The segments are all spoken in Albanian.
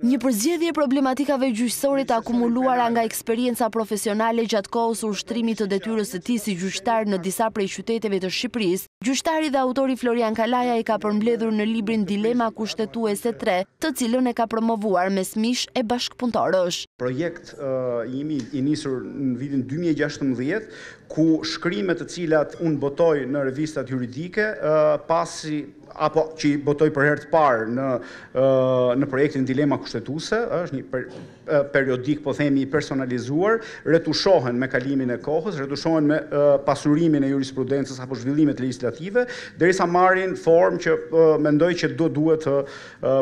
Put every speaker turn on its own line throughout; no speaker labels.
Një përzgjedhje e problematikave gjyqësore të akumuluara nga eksperienca profesionale gjatë kohës së ushtrimit të detyrës së tij si gjyqtar në disa prej qyteteve të Shqipërisë, gjyqtari dhe autori Florian Kalaja i ka përmbledhur në librin Dilema kushtetuese 3, të cilën e ka promovuar mes miqsh e bashkëpunëtorësh.
Projekt i imi i nisur në vitin dy mijë e gjashtëmbëdhjetë, ku shkrimet të cilat unë botoj në revistat juridike, pasi apo që i botoj për herë të parë në në projektin Dilema Kushtetuese, është një per, periodik po themi i personalizuar, retushohen me kalimin e kohës, retushohen me pasurimin e jurisprudencës apo zhvillimet legjislative, derisa marrin formë që mendoj që do duhet të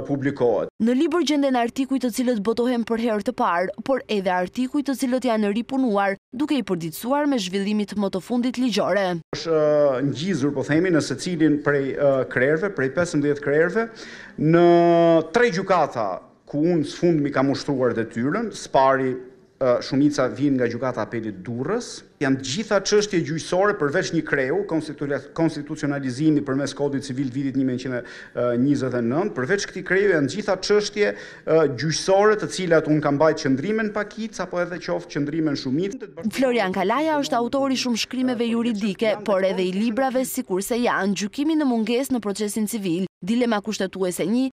publikohet.
Në libër gjenden artikuj të cilët botohen për herë të parë, por edhe artikuj të cilët janë ripunuar, duke i përditësuar me zhvillimet më të fundit ligjore.
Është ngjizur, po themi, në secilin prej krerëve, prej pesëmbëdhjetë krerëve, në tre gjykata ku unë së fundmi kam ushtruar detyrën, së pari Shumica vijnë nga Gjykata e Apelit Durrës. Janë të gjitha çështje gjyqësore përveç një kreu, konstitucionalizimi përmes Kodit Civil të vitit një mijë e nëntëqind e njëzet e nëntë. Përveç këtij kreu janë të gjitha çështje gjyqësore të cilat unë kam mbajt qëndrime në pakicë apo edhe qoftë qëndrime në shumicë.
Florian Kalaja është autor i shumë shkrimeve juridike, por edhe i librave sikurse janë Gjykimi në mungesë në procesin civil, Dilema kushtetuese një,